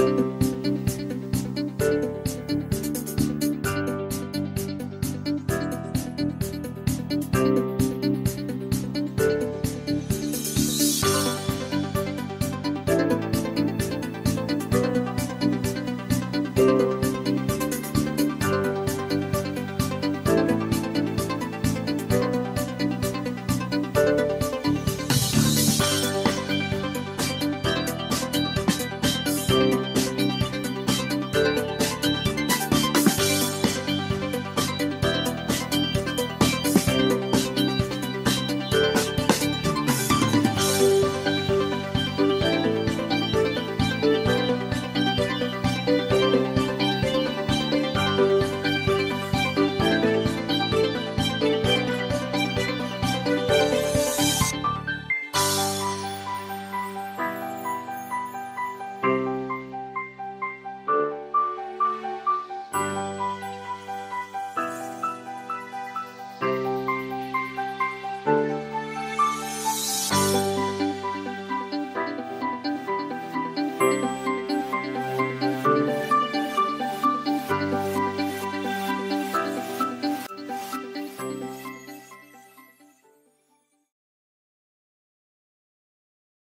Bye.